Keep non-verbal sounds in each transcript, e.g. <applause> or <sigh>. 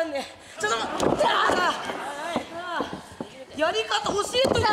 かんね。えちょっと待って。やり方教えとけよ。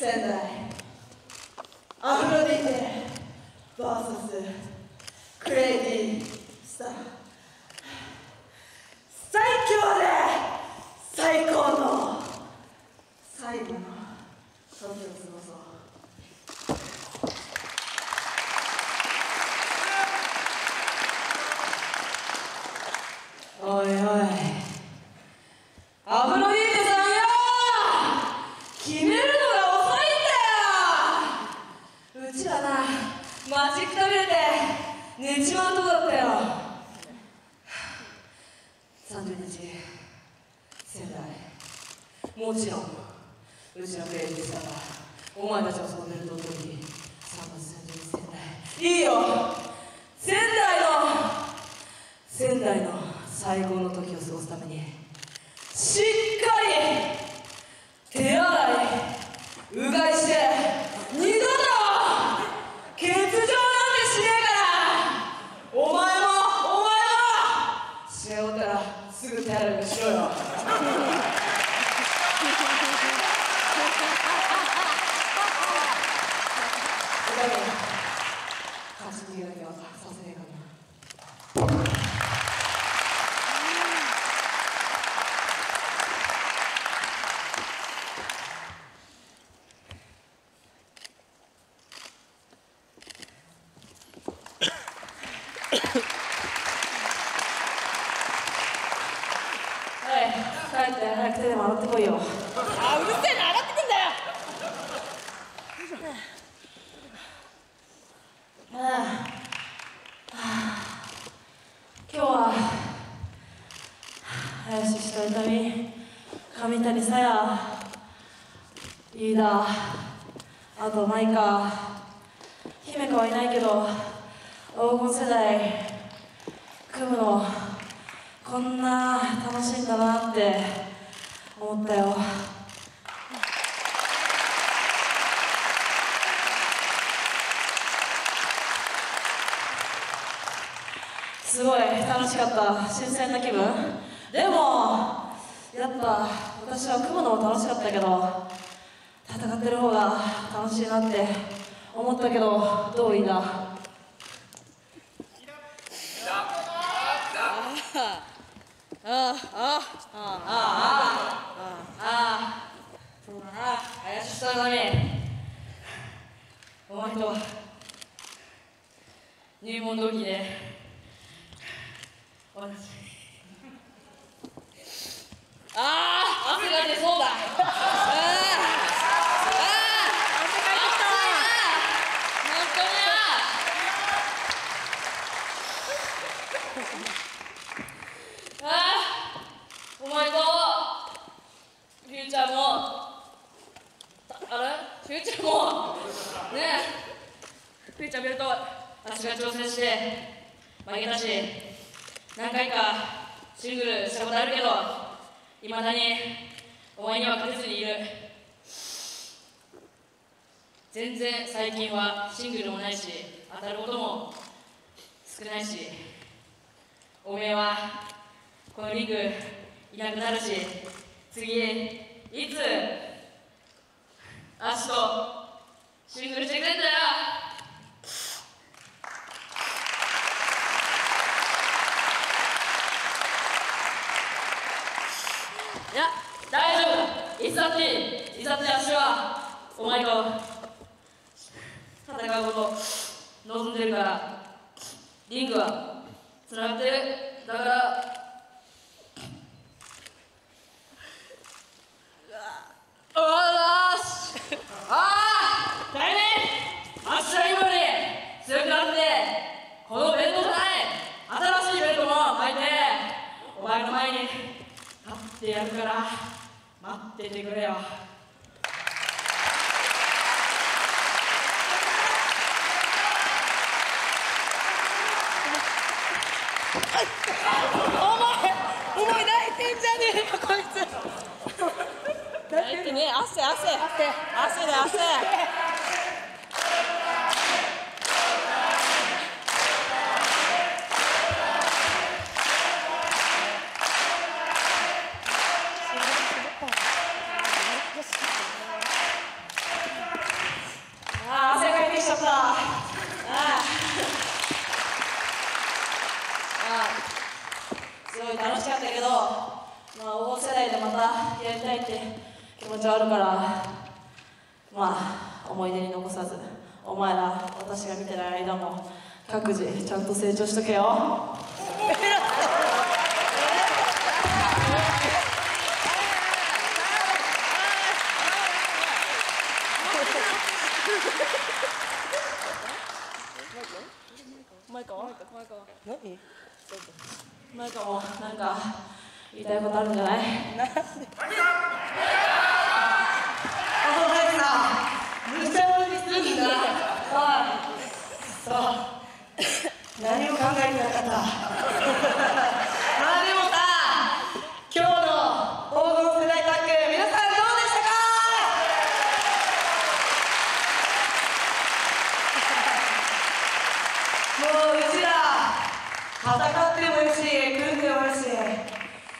日仙台アフロディテ VS クレイジースター最強で最高の最後の時を過ごそうおいおいアフロディーテさんよ決めるのが遅いんだようちらなマジック食べれて寝ちまうとこだったよ30日仙台もちろんうちのプレイリストはお前たちをそのベルトを取り3月30日仙台いいよ。仙台の仙台の最高の時を過ごすためにしっかり手洗いうがいして二度と欠場なんてしねえからお前もお前も試合終わったらすぐ手洗いうがいしろよだけど勝ち逃げだけはさせねえからなはい帰って早く手でも洗ってこいよあうるせえな上がってくんだよ今日は林下痛み上谷さや飯田あと舞香姫香はいないけど黄金世代組むのこんな楽しいんだなって思ったよ。すごい楽しかった。新鮮な気分。でもやっぱ私は組むのも楽しかったけど戦ってる方が楽しいなって思ったけどどういいだあああああそうだな林下のねお前と入門同期で同じああ汗が出そうだああ汗かいてきた本当にああお前とフューチャーもあれフューチャーもねえフューチャーベルト私が挑戦して負けたし何回かシングルしたことあるけどいまだにお前には勝てずにいる全然最近はシングルもないし当たることも少ないしおめえはこのリングいなくなるし次いつアシとシングルしてくれんだよ。いや大丈夫。いつだっていつ足はお前と戦うこと望んでるからリングはつながってる。だからってやるから待っててくれよ。お前お前泣いてんじゃねえよこいつ。大ね汗汗。汗。汗だ汗。汗かいてきちゃった。あーすごい楽しかったけどまあ大世代でまたやりたいって気持ちはあるからまあ思い出に残さずお前ら私が見てない間も各自ちゃんと成長しとけよ。マイカは？何マイカもなんか言いたいことあるんじゃない？何？<laughs> も <laughs> <laughs> 考えてなかったまあでもさ今日の黄金世代タッグ皆さんどうでしたかもううちら戦ってもいいし組んでもいいし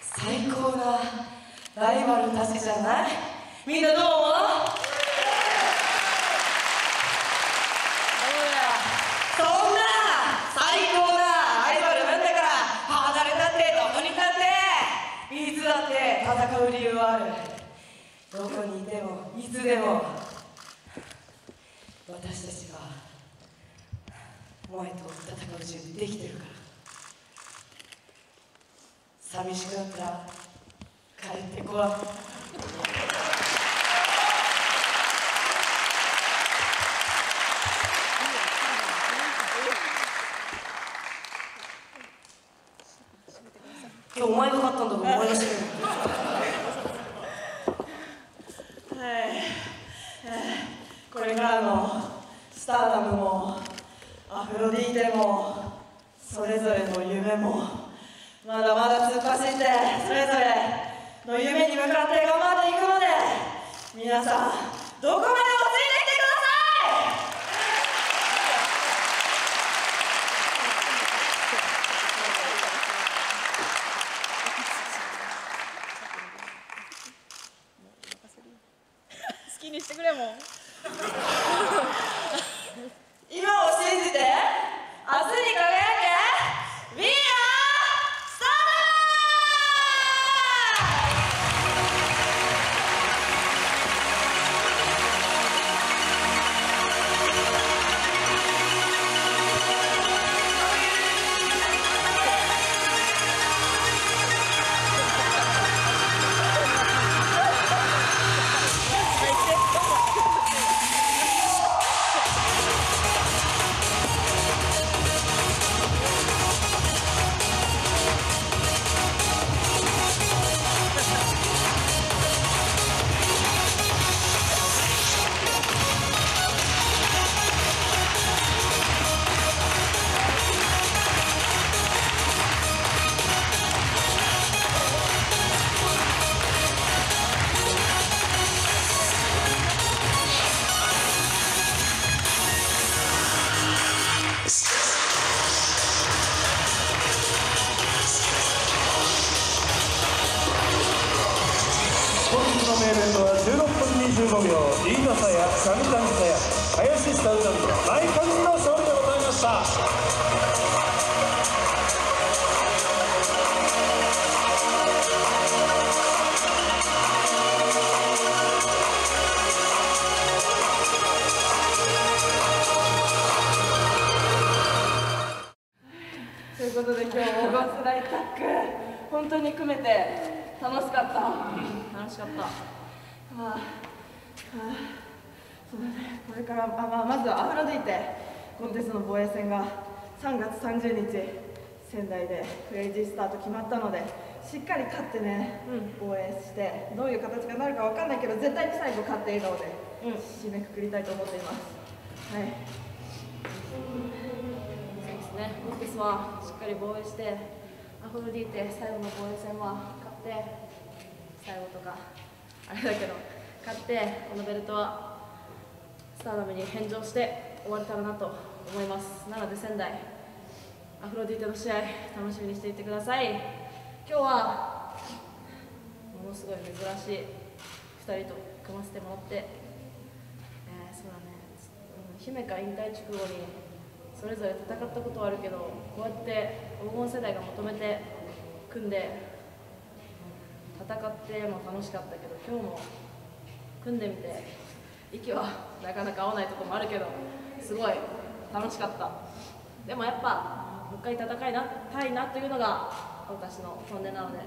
最高なライバルたちじゃないみんなどう思うそんな最高なライバルなんだから離れたってどこにいたっていつだって戦う理由はあるどこにいてもいつでも私たちがお前と戦う準備できてるから寂しくなったら帰ってこわ楽しかった。楽しかった。ああそうだね。これからあ、まあ、まずはアフロディーテコンテストの防衛戦が3月30日仙台でクレイジースタート決まったのでしっかり勝ってね、防衛してどういう形がなるかわかんないけど絶対に最後勝って笑顔で締めくくりたいと思っています、はい。そうですね、モテスはしっかり防衛して、アフロディーテ最後の防衛戦は勝って、最後とか、あれだけど、勝ってこのベルトはスターダムに返上して終われたらなと思います。なので仙台アフロディーテの試合楽しみにしていてください。今日はものすごい珍しい2人と組ませてもらって、えーそうだね、うん姫か引退直後にそれぞれ戦ったことはあるけどこうやって黄金世代がまとめて組んで戦っても楽しかったけど今日も組んでみて息はなかなか合わないところもあるけどすごい楽しかった。でもやっぱもう一回戦いなたいなというのが私の本音なので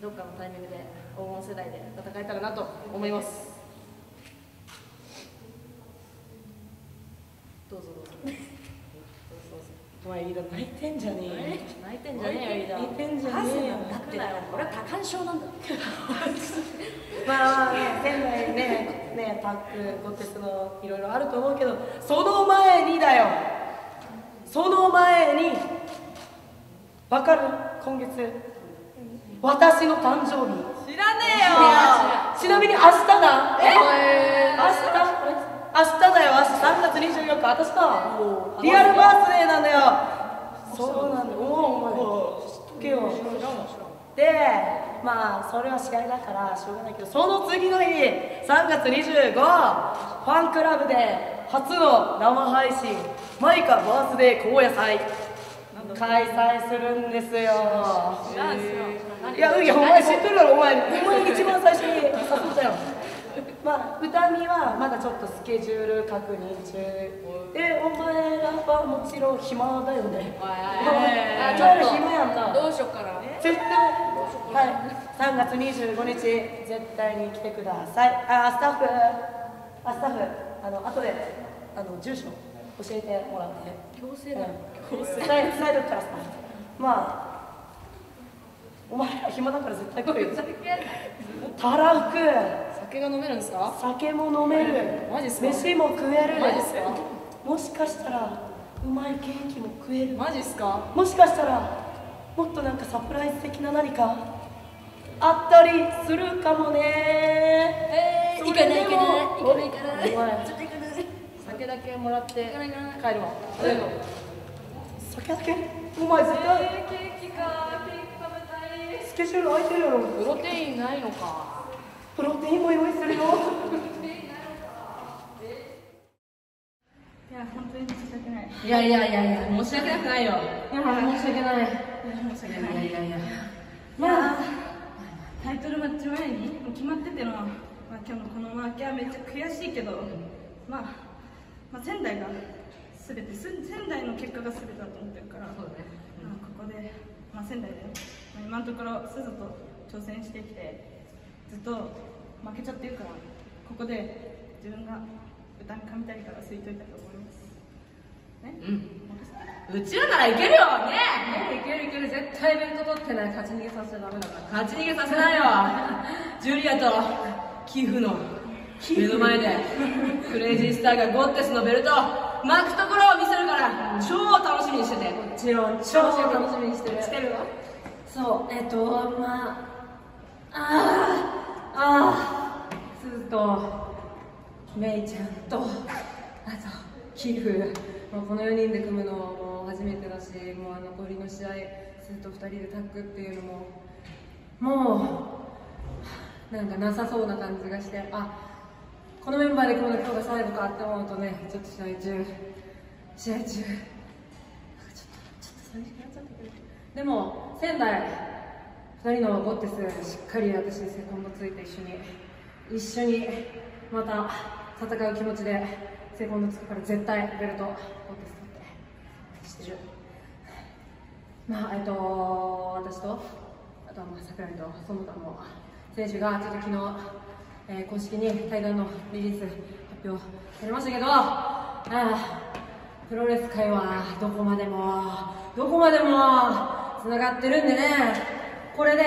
どっかのタイミングで黄金世代で戦えたらなと思いますどうぞどうぞどうぞどうぞお前、飯田泣いてんじゃねえよ。泣いてんじゃねえよ飯田泣いてんじゃねえよ。だって俺は多感症なんだまあまあね、仙台ね、ね、タック、ゴテスのいろいろあると思うけど、その前にだよ。その前に、わかる今月、私の誕生日。知らねえよちなみに明日だ。え？明日？明日だよ、明日3月24日、私だ。リアルバースデーなんだよ。そうなんだよ。おお、お前、知っとけよ。で、まあ、それは試合だからしょうがないけど、その次の日、3月25、ファンクラブで初の生配信、マイカバースデー高野祭、開催するんですよ。いや、いや、お前知ってるだろ、お前、お前一番最初に誘ったよ。まあ、歌見はまだちょっとスケジュール確認中。で、お前らはもちろん暇だよね。おいおいおおい前ら暇やんな。どうしよっかな絶対、はい、3月25日、絶対に来てください。あ、スタッフ、あ、スタッフ、あの、後で、あの、住所教えてもらって。強制だようん伝え、伝えとくからさ。まあ、お前ら暇だから絶対来るよ。たらふく、酒が飲めるんですか？酒も飲める。マジっすか？飯も食える。マジっすか？もしかしたら、うまいケーキも食える。マジっすか？もしかしたらもっとなんかサプライズ的な何か？あったりするかもね。えー行かない行かない行かない行かないお前。酒だけもらって帰るわ。ありがとう酒だけ？お前絶対。ケーキかケーキ食べたい。スケジュール空いてるやろ。プロテインないのかプロテインも用意するよ。いや本当に申し訳ない。いやいやいやいや申し訳なくないよ。いや申し訳ない。申し訳ない。いやいやいやまあタイトルマッチ前にもう決まってての、まあ、今日のこの負けはめっちゃ悔しいけど、まあ、まあ仙台が全てす仙台の結果が全てだと思ってるからそうだね。まあ、ここで、まあ、仙台で、まあ、今のところすずと挑戦してきてずっと負けちゃってるからここで自分が歌に噛みたいから吸いといたと思います。ね？うん。うちらならいけるよ！ね！ねいけるいける。絶対ベルト取ってない。勝ち逃げさせちゃダメだから <laughs> 勝ち逃げさせないよジュリアとキフの。目の前で。クレイジースターがゴッテスのベルト。巻くところを見せるから。超楽しみにしてて。もちろん超楽しみにしてるしてるわそう。えっとまああーあーすずとめいちゃんとあとキフ。もうこの4人で組むのも初めてだしもうあの残りの試合すずと2人でタッグっていうのももうなんかなさそうな感じがしてあこのメンバーで組むの今日が最後かって思うとねちょっと試合中。試合中。ちょっとちょっと寂しくなっちゃったけどでも仙台2人のゴッテスしっかり私セコンドついて一緒に一緒にまた戦う気持ちでセコンドつくから絶対ベルトゴッテス取ってしてるまあえっと私とあとは桜井とその他の選手がちょっと昨日、えー公式に対談のリリース発表されましたけどああプロレス界はどこまでもどこまでもつながってるんでね。これで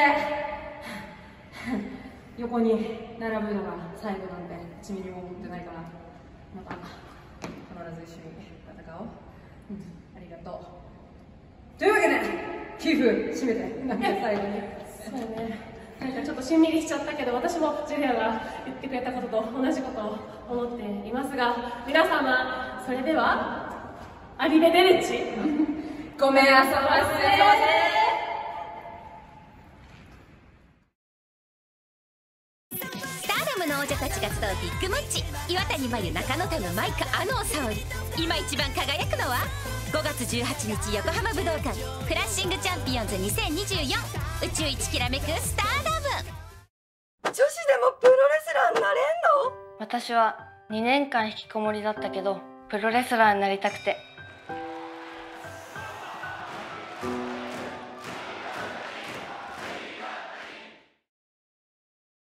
横に並ぶのが最後なんて1ミリも思ってないからまた必ず一緒に戦おう、うん、ありがとう。というわけで寄付締めてなんか最後に。そうね。なんかちょっとしんみりしちゃったけど私もジュリアが言ってくれたことと同じことを思っていますが皆様それではアリベデルチ。ごめんあそばせビッグマッチ。岩谷真由中野田のマイカあの沙織今一番輝くのは5月18日横浜武道館。クラッシングチャンピオンズ2024宇宙一きらめくスターダム。女子でもプロレスラーになれんの？私は2年間引きこもりだったけどプロレスラーになりたくて。